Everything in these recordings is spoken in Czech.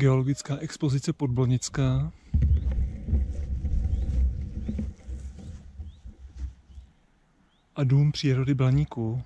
geologická expozice Podblonická. A dům přírody Blaníků.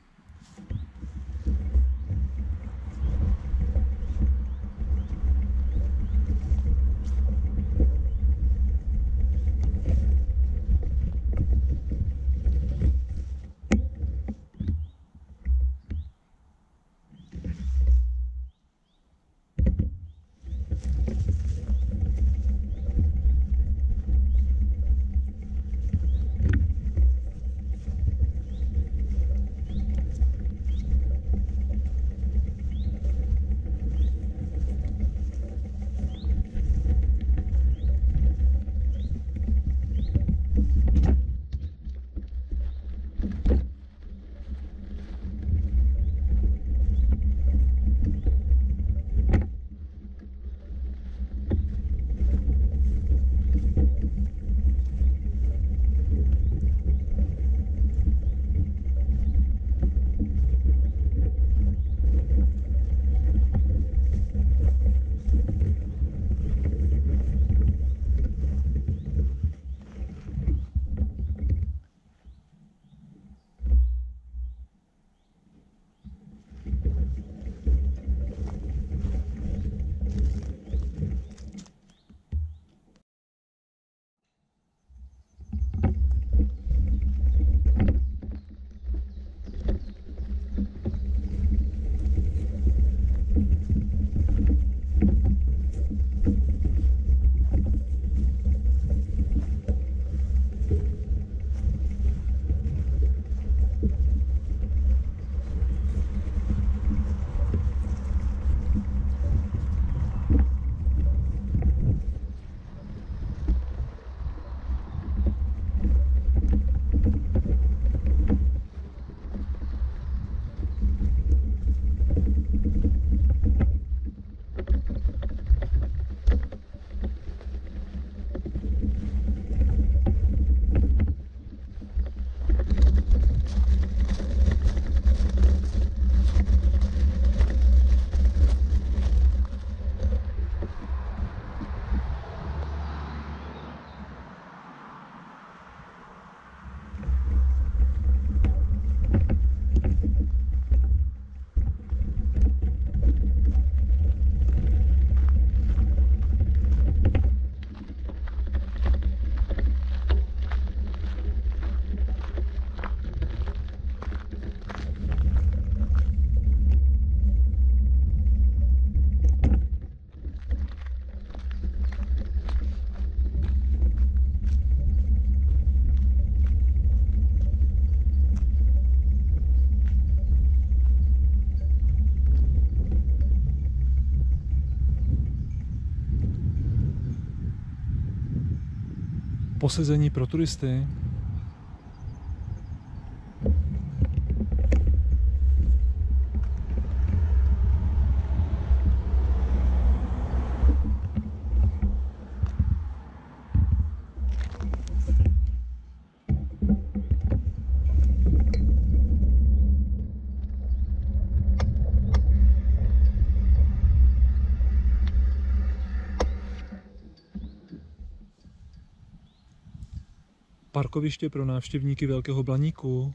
Posezení pro turisty. Parkoviště pro návštěvníky Velkého Blaníku.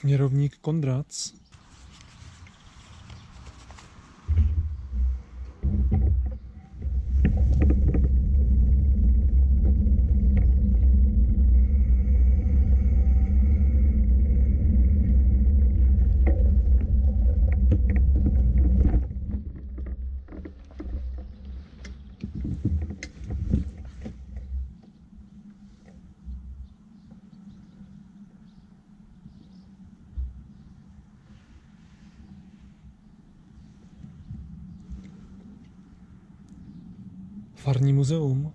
Směrovník Kondrac. Farní muzeum.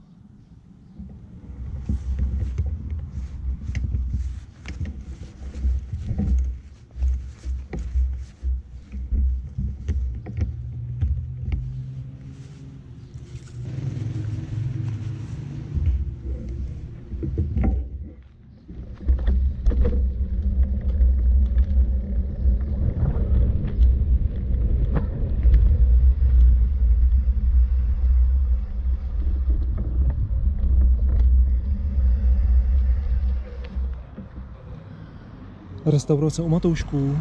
Restaurace u Matoušků.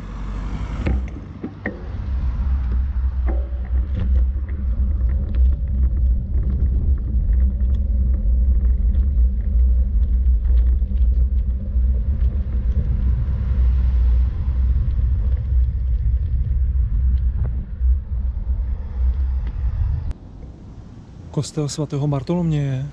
Kostel svatého Bartoloměje.